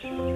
Peace.